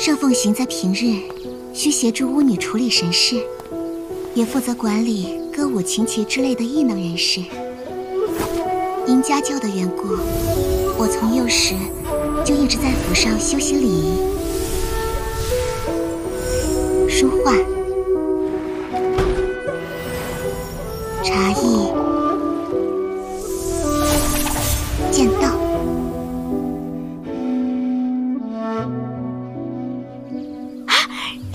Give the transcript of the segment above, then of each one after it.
盛凤行在平日需协助巫女处理神事，也负责管理歌舞琴棋之类的异能人士。因家教的缘故，我从幼时就一直在府上修习礼仪、书画、茶艺、剑道。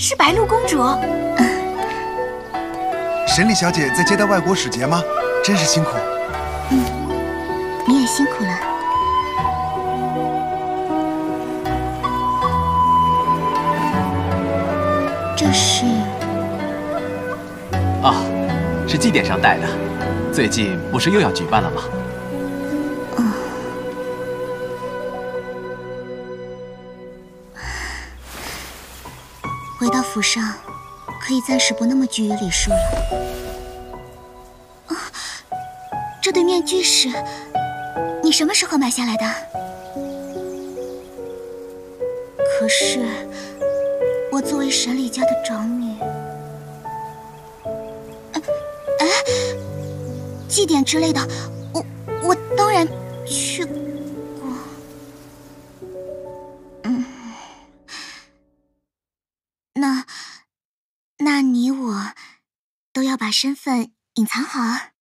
是白鹿公主。神里小姐在接待外国使节吗？真是辛苦。嗯，你也辛苦了。这是……哦，是祭典上带的。最近不是又要举办了吗？回到府上，可以暂时不那么拘于礼数了。啊，这对面具是你什么时候买下来的？可是我作为神里家的长女，哎，祭典之类的，我我当然去。那，那你我都要把身份隐藏好啊。